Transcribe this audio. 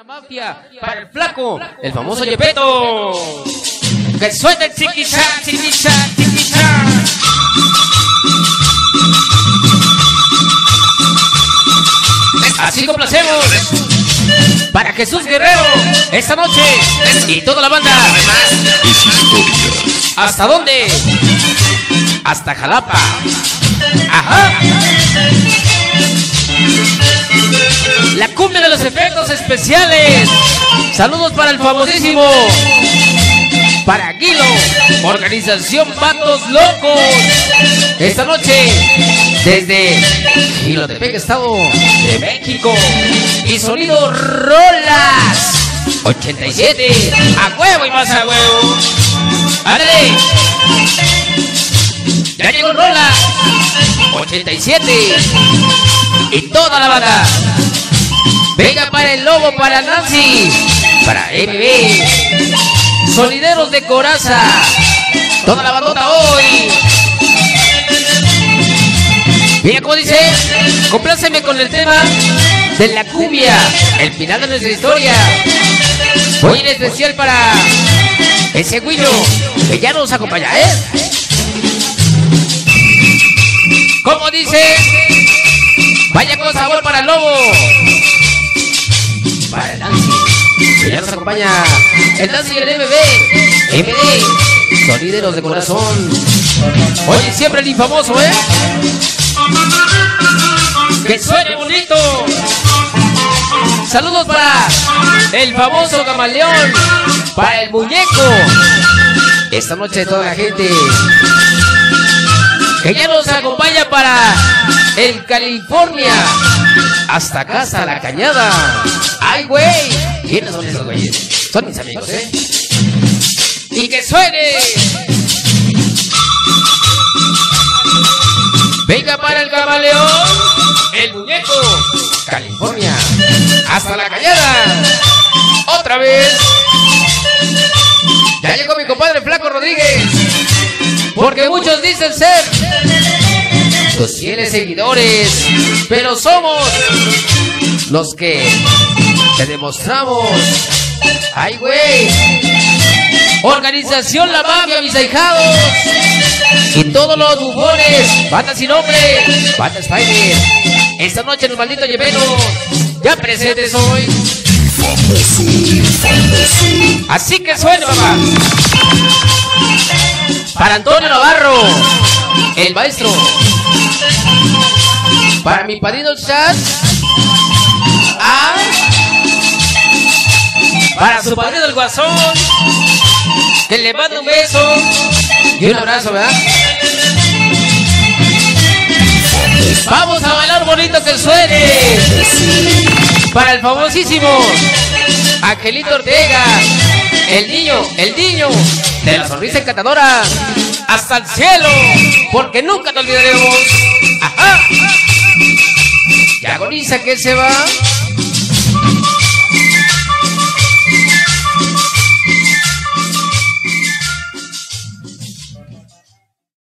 la mafia para el flaco, el famoso Yepeto. Que suena el chiquichá, chiquichá, chiquichá. Así complacemos para Jesús Guerrero esta noche y toda la banda. ¿Hasta dónde? Hasta Jalapa. Ajá. La cumbia de los efectos especiales. Saludos para el famosísimo. Para Aguilo. Organización Patos Locos. Esta noche. Desde Gilotepec, Estado de México. Y sonido Rolas. 87. A huevo y más a huevo. ¡Ándale! Ya llegó el Rola 87 y toda la banda. Venga para el lobo, para Nancy, para MB, Solideros de Coraza, toda la bandota hoy. Mira cómo dice, compláceme con el tema de la cumbia, el final de nuestra historia. Hoy en especial para ese Guillo que ya nos acompaña, ¿eh? ¿Cómo dice? Vaya con sabor para el lobo. Acompaña el Nancy y el MB. MD. Sonideros de corazón. Oye, siempre el infamoso, ¿eh? Que suene bonito. Saludos para el famoso camaleón. Para el muñeco. Esta noche toda la gente que ya nos acompaña para el California. Hasta casa, la cañada. ¡Ay, güey! ¿Quiénes son esos güeyes? Son mis amigos, ¿eh? ¡Y que suene! Venga para el camaleón, el muñeco, California, hasta la cañada. Otra vez. Ya llegó mi compadre Flaco Rodríguez. Porque muchos dicen ser tus fieles seguidores, pero somos los que te demostramos. ¡Ay, güey! Organización La Mafia, mis ahijados. Y todos los bufones, banda sin nombre, banda Spider. Esta noche en el maldito Lleveno, ya presentes hoy. Así que suena, papá. Para Antonio Navarro, el maestro. Para mi padrino Chat. Ah. Para su padrino el Guasón. Que le mando un beso y un abrazo, ¿verdad? Vamos a bailar bonito que suene. Para el famosísimo Angelito Ortega, el niño, el niño de la sonrisa encantadora, hasta el cielo, porque nunca te olvidaremos. Ajá. Y agoniza que se va.